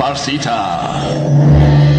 Barcita.